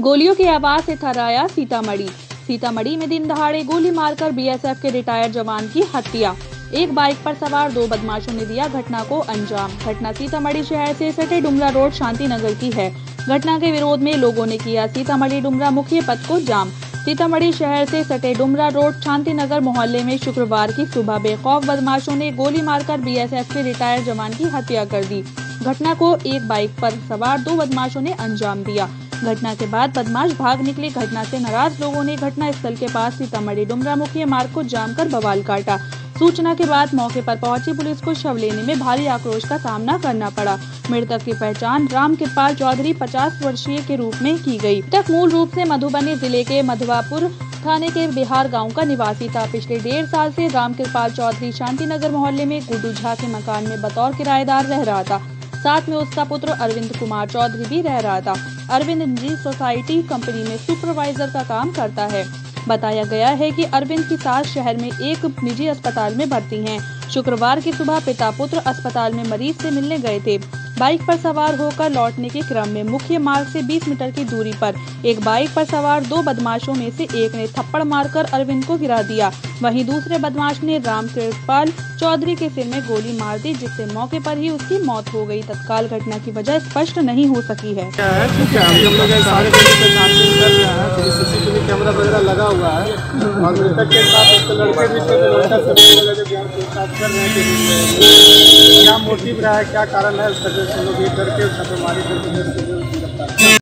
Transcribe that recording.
गोलियों की आवाज़ से थर्राया सीतामढ़ी। सीतामढ़ी में दिन दहाड़े गोली मारकर बीएसएफ के रिटायर्ड जवान की हत्या। एक बाइक पर सवार दो बदमाशों ने दिया घटना को अंजाम। घटना सीतामढ़ी शहर से सटे डुमरा रोड शांति नगर की है। घटना के विरोध में लोगों ने किया सीतामढ़ी डुमरा मुख्य पथ को जाम। सीतामढ़ी शहर से सटे डुमरा रोड शांति नगर मोहल्ले में शुक्रवार की सुबह बेखौफ बदमाशों ने गोली मारकर बीएसएफ के रिटायर्ड जवान की हत्या कर दी। घटना को एक बाइक पर सवार दो बदमाशों ने अंजाम दिया। घटना के बाद बदमाश भाग निकले। घटना से नाराज़ लोगों ने घटना स्थल के पास सीतामढ़ी डुमरा मुखिया मार्ग को जाम कर बवाल काटा। सूचना के बाद मौके पर पहुँची पुलिस को शव लेने में भारी आक्रोश का सामना करना पड़ा। मृतक की पहचान राम कृपाल चौधरी 50 वर्षीय के रूप में की गई। तक मूल रूप से मधुबनी ज़िले के मधुवापुर थाने के बिहार गाँव का निवासी था। पिछले डेढ़ साल से राम कृपाल चौधरी शांति नगर मोहल्ले में गुड्डू झा के मकान में बतौर किराएदार रह रहा था। साथ में उसका पुत्र अरविंद कुमार चौधरी भी रह रहा था। अरविंद निजी सोसाइटी कंपनी में सुपरवाइजर का काम करता है। बताया गया है कि अरविंद की सास शहर में एक निजी अस्पताल में भर्ती हैं। शुक्रवार की सुबह पिता पुत्र अस्पताल में मरीज़ से मिलने गए थे। बाइक पर सवार होकर लौटने के क्रम में मुख्य मार्ग से 20 मीटर की दूरी पर एक बाइक पर सवार दो बदमाशों में से एक ने थप्पड़ मारकर अरविंद को गिरा दिया। वहीं दूसरे बदमाश ने राम कृपाल चौधरी के सिर में गोली मार दी, जिससे मौके पर ही उसकी मौत हो गई। तत्काल घटना की वजह स्पष्ट नहीं हो सकी है। लगा हुआ है। तो क्या मोटिव रहा है? क्या कारण है? उसका हम लोग ये करके छापेमारी करके